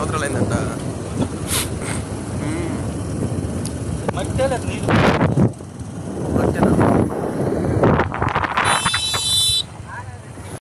సంవత్సరాలు అయిందంట మట్టి నీళ్ళు